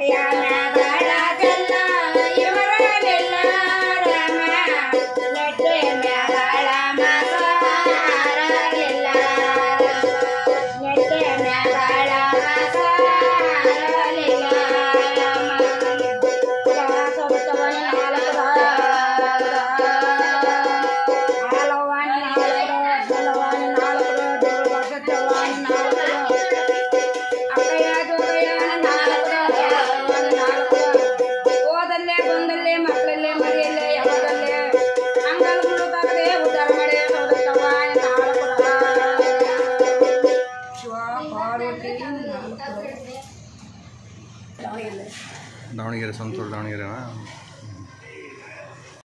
Yeah. Davanagere Santoor ದಾವಣಗೆರೆನಾ